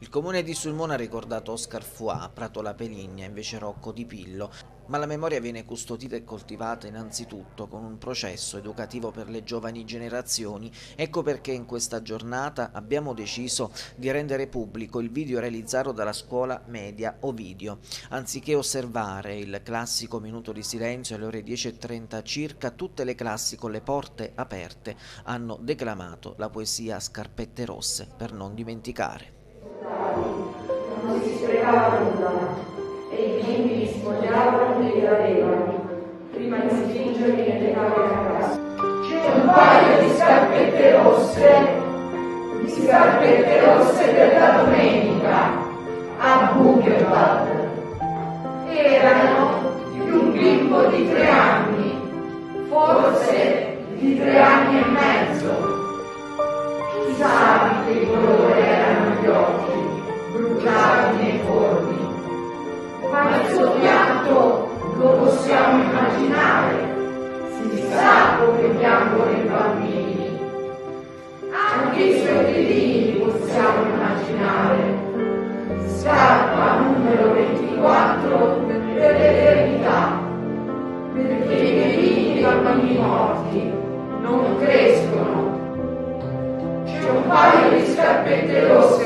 Il comune di Sulmona ha ricordato Oscar Fuà, Prato La Peligna, invece Rocco Di Pillo, ma la memoria viene custodita e coltivata innanzitutto con un processo educativo per le giovani generazioni. Ecco perché in questa giornata abbiamo deciso di rendere pubblico il video realizzato dalla scuola media Ovidio. Anziché osservare il classico minuto di silenzio alle ore 10.30 circa, tutte le classi con le porte aperte hanno declamato la poesia Scarpette Rosse per non dimenticare sprecava nulla e i bimbi li spogliavano e li avevano prima di spingerli nelle camere a casa. C'è un paio di scarpette rosse, di scarpette rosse per la domenica a Buchenwald. Erano di un bimbo di tre anni, forse di tre anni e mezzo. Piangono i bambini. Anche i suoi piedini possiamo immaginare. Scarpa numero 24 per l'eternità, perché i dei bambini morti non crescono. C'è un paio di scarpette rosse